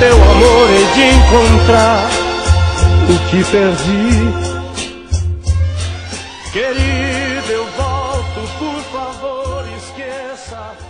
teu amor hei de encontrar o que perdi. Querido, eu volto, por favor, esqueça.